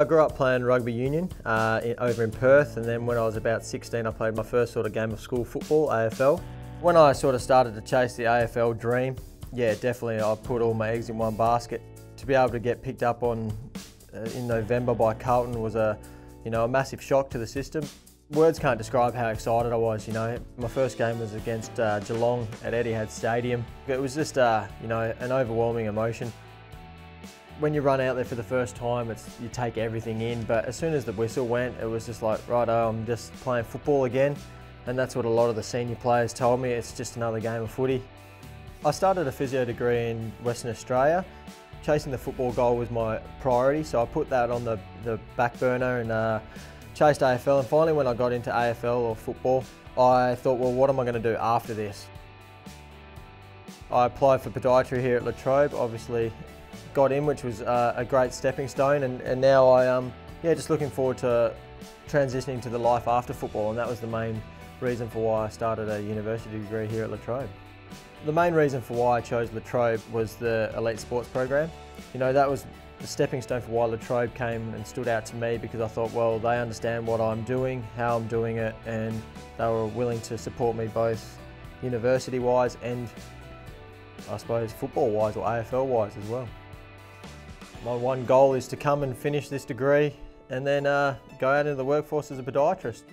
I grew up playing rugby union uh, in, over in Perth and then when I was about 16 I played my first sort of game of school football, AFL. When I sort of started to chase the AFL dream, yeah definitely I put all my eggs in one basket. To be able to get picked up on uh, in November by Carlton was a, you know, a massive shock to the system. Words can't describe how excited I was, you know. My first game was against uh, Geelong at Etihad Stadium. It was just, uh, you know, an overwhelming emotion when you run out there for the first time, it's you take everything in. But as soon as the whistle went, it was just like, right, oh, I'm just playing football again. And that's what a lot of the senior players told me. It's just another game of footy. I started a physio degree in Western Australia. Chasing the football goal was my priority, so I put that on the, the back burner and uh, chased AFL. And finally, when I got into AFL or football, I thought, well, what am I going to do after this? I applied for podiatry here at La Trobe. Obviously, got in, which was uh, a great stepping stone. And, and now I um, yeah, just looking forward to transitioning to the life after football. And that was the main reason for why I started a university degree here at La Trobe. The main reason for why I chose La Trobe was the elite sports program. You know, that was the stepping stone for why La Trobe came and stood out to me because I thought, well, they understand what I'm doing, how I'm doing it, and they were willing to support me both university-wise and I suppose football-wise or AFL-wise as well. My one goal is to come and finish this degree and then uh, go out into the workforce as a podiatrist.